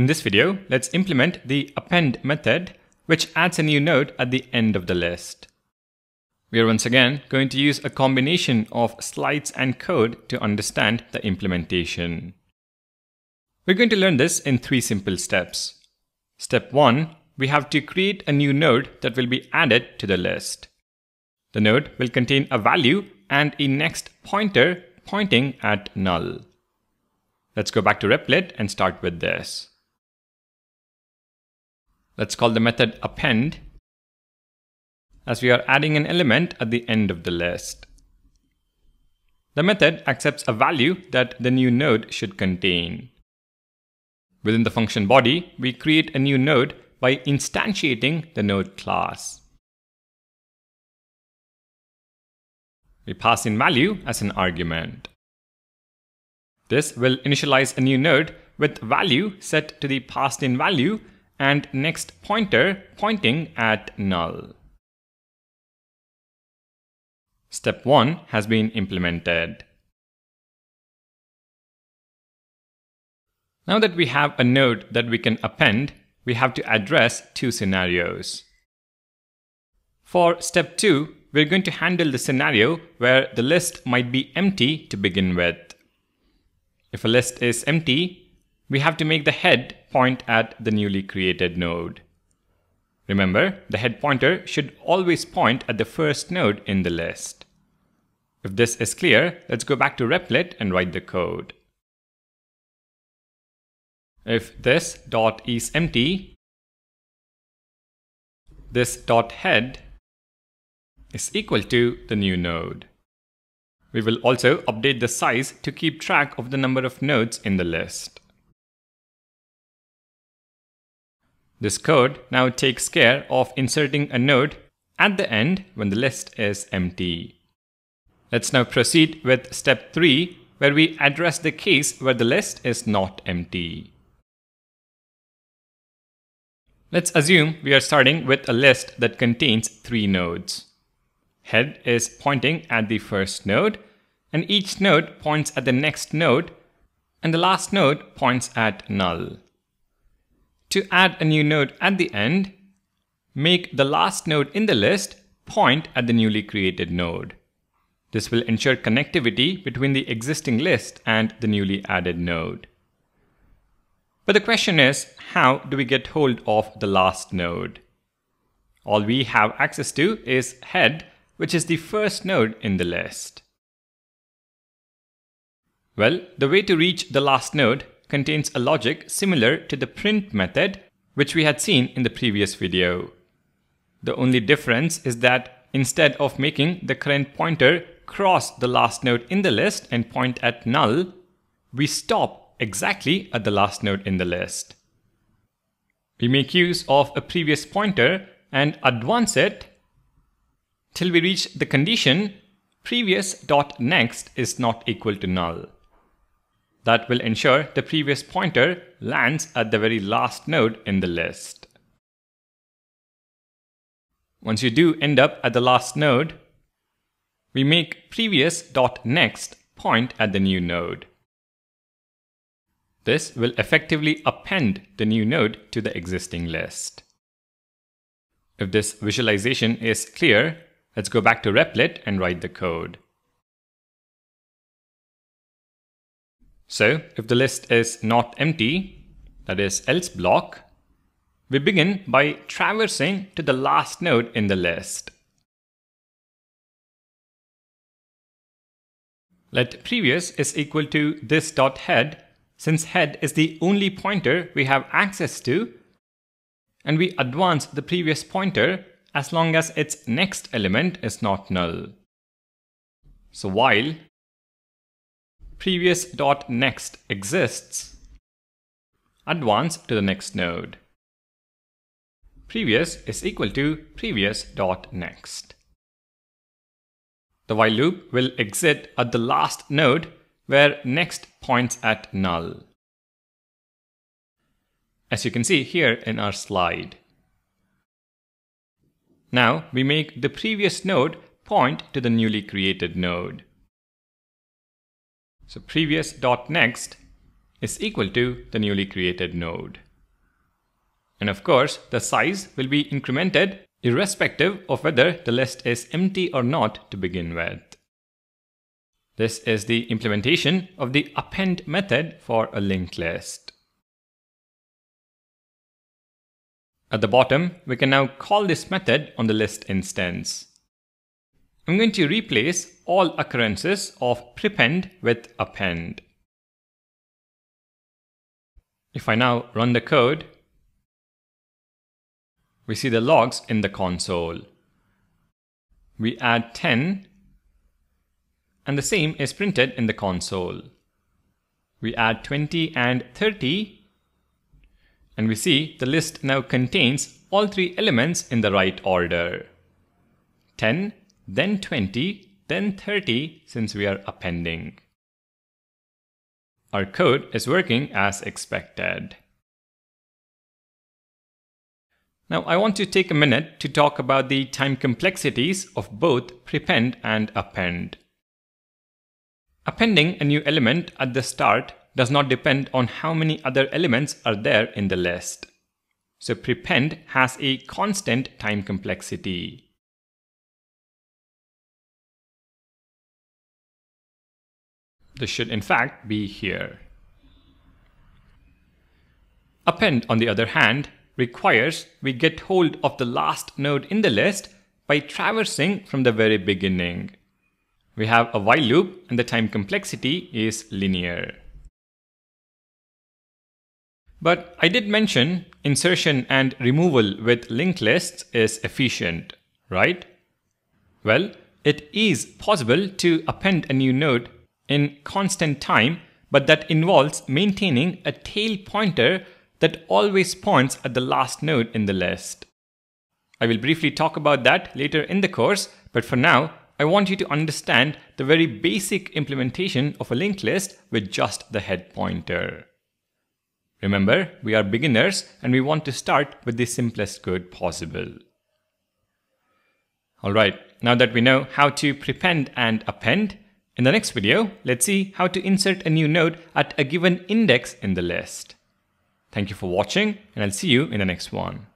In this video, let's implement the append method, which adds a new node at the end of the list. We are once again going to use a combination of slides and code to understand the implementation. We're going to learn this in three simple steps. Step 1, we have to create a new node that will be added to the list. The node will contain a value and a next pointer pointing at null. Let's go back to Replit and start with this. Let's call the method append as we are adding an element at the end of the list. The method accepts a value that the new node should contain. Within the function body, we create a new node by instantiating the node class. We pass in value as an argument. This will initialize a new node with value set to the passed in value and next pointer pointing at null. Step 1 has been implemented. Now that we have a node that we can append, we have to address two scenarios. For step 2, we're going to handle the scenario where the list might be empty to begin with. If a list is empty, we have to make the head point at the newly created node. Remember, the head pointer should always point at the first node in the list. If this is clear, let's go back to Replit and write the code. If this dot is empty, this dot head is equal to the new node. We will also update the size to keep track of the number of nodes in the list. This code now takes care of inserting a node at the end when the list is empty. Let's now proceed with step 3 where we address the case where the list is not empty. Let's assume we are starting with a list that contains three nodes. Head is pointing at the first node, and each node points at the next node, and the last node points at null. To add a new node at the end, make the last node in the list point at the newly created node. This will ensure connectivity between the existing list and the newly added node. But the question is, how do we get hold of the last node? All we have access to is head, which is the first node in the list. Well, the way to reach the last node contains a logic similar to the print method which we had seen in the previous video. The only difference is that instead of making the current pointer cross the last node in the list and point at null, we stop exactly at the last node in the list. We make use of a previous pointer and advance it till we reach the condition previous dot next is not equal to null. That will ensure the previous pointer lands at the very last node in the list. Once you do end up at the last node, we make previous dot next point at the new node. This will effectively append the new node to the existing list. If this visualization is clear, let's go back to Replit and write the code. So if the list is not empty, that is else block, we begin by traversing to the last node in the list. Let previous is equal to this dot head since head is the only pointer we have access to and we advance the previous pointer as long as its next element is not null. So while previous dot next exists, advance to the next node. Previous is equal to previous dot next. The while loop will exit at the last node where next points at null. As you can see here in our slide. Now we make the previous node point to the newly created node. So previous dot next is equal to the newly created node. And of course, the size will be incremented irrespective of whether the list is empty or not to begin with. This is the implementation of the append method for a linked list. At the bottom, we can now call this method on the list instance. I'm going to replace all occurrences of prepend with append. If I now run the code, we see the logs in the console. We add 10 and the same is printed in the console. We add 20 and 30 and we see the list now contains all three elements in the right order. 10, then 20, then 30 since we are appending. Our code is working as expected. Now I want to take a minute to talk about the time complexities of both prepend and append. Appending a new element at the start does not depend on how many other elements are there in the list. So prepend has a constant time complexity. This should in fact be here. Append, on the other hand, requires we get hold of the last node in the list by traversing from the very beginning. We have a while loop and the time complexity is linear. But I did mention insertion and removal with linked lists is efficient, right? Well, it is possible to append a new node in constant time, but that involves maintaining a tail pointer that always points at the last node in the list. I will briefly talk about that later in the course, but for now, I want you to understand the very basic implementation of a linked list with just the head pointer. Remember, we are beginners and we want to start with the simplest code possible. Alright, now that we know how to prepend and append, in the next video, let's see how to insert a new node at a given index in the list. Thank you for watching and I'll see you in the next one.